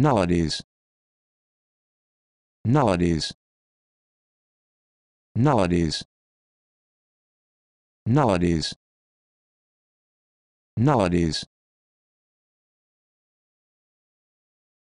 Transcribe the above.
nullities nullities nullities nullities nullities